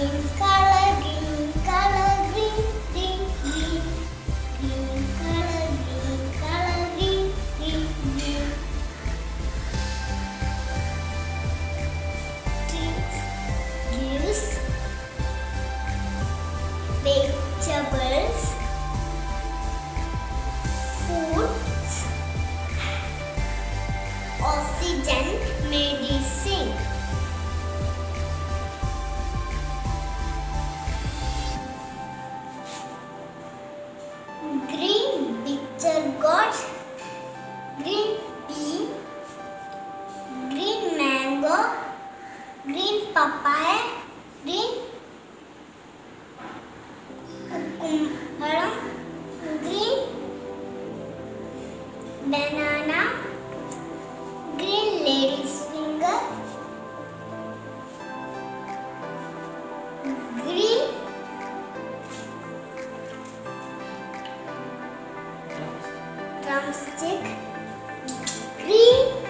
Green Green picture got green drumstick, green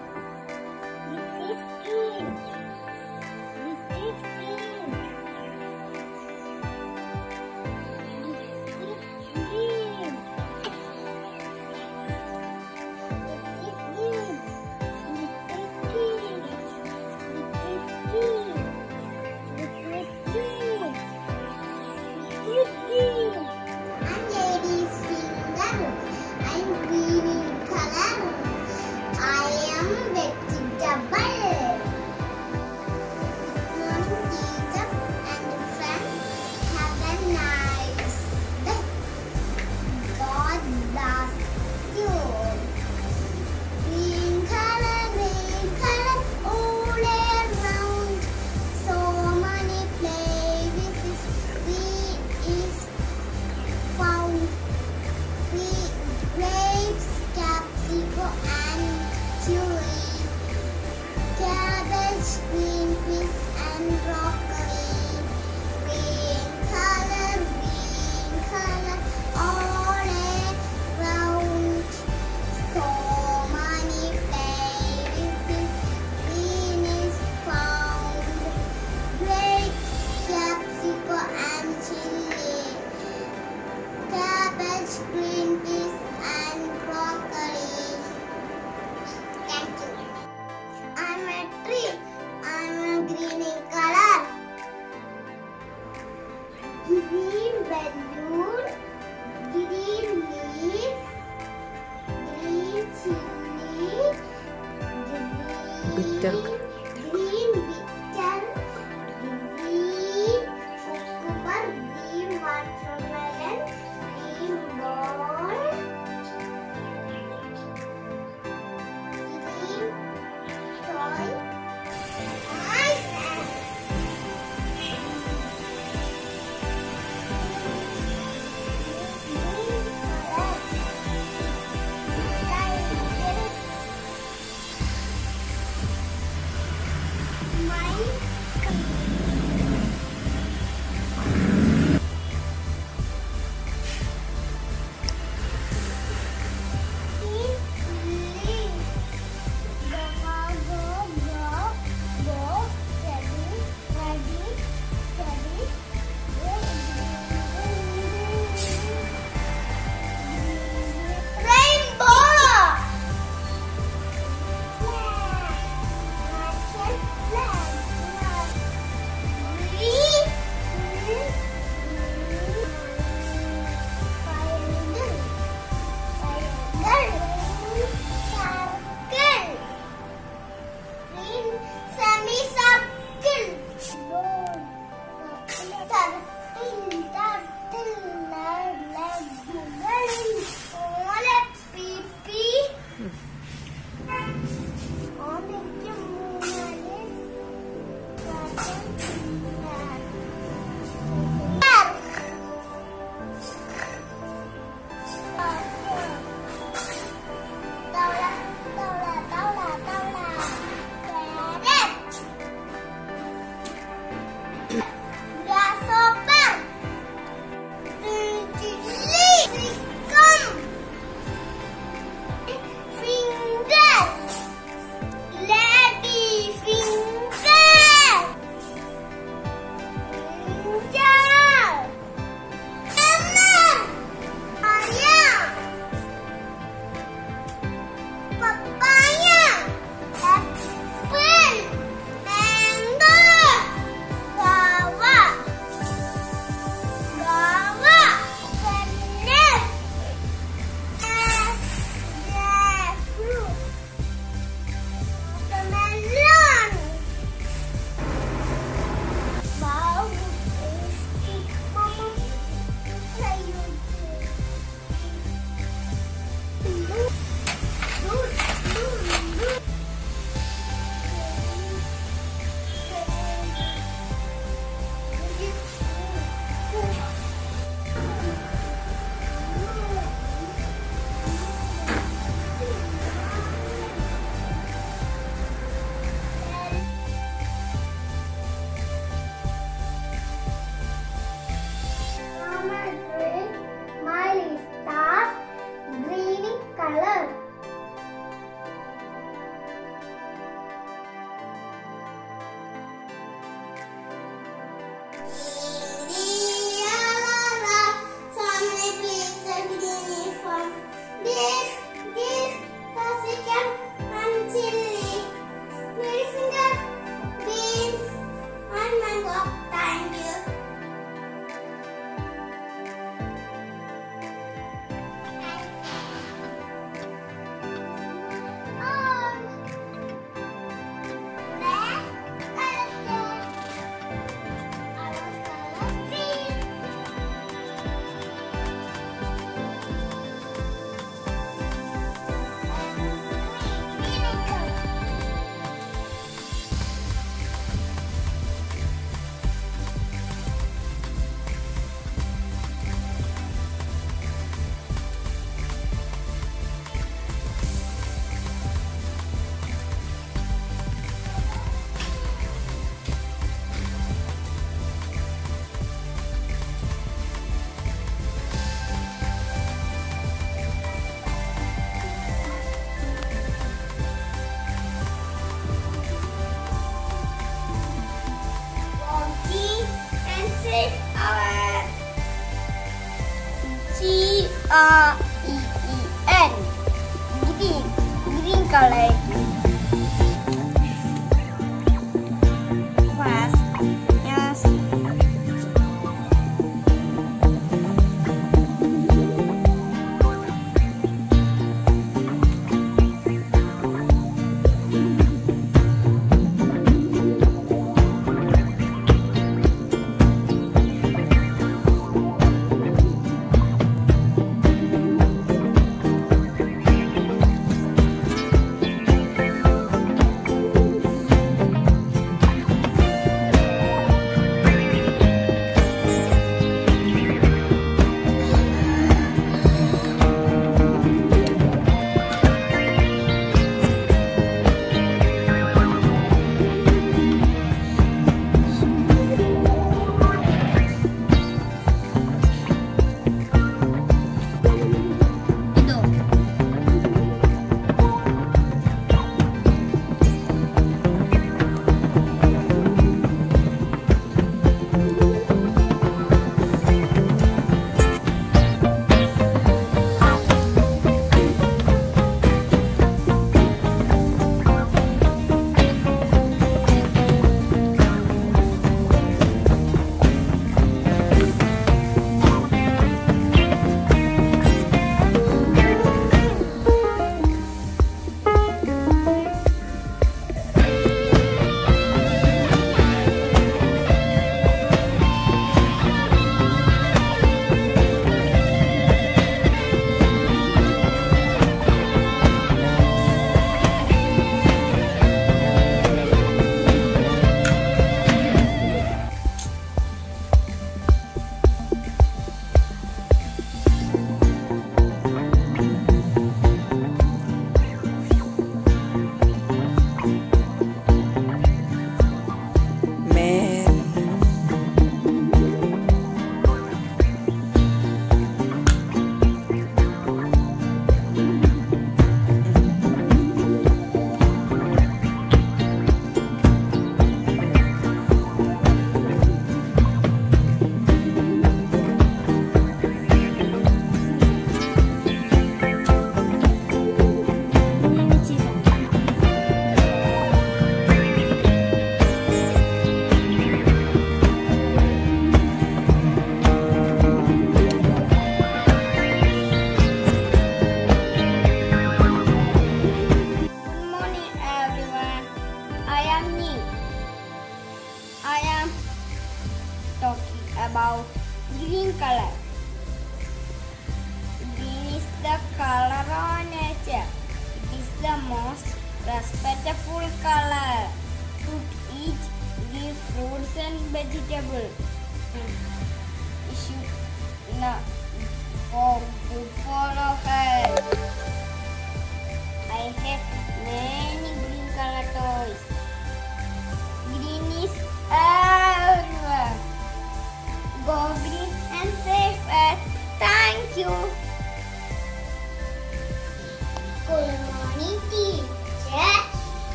南 번. A, I, I, N. Green, green color.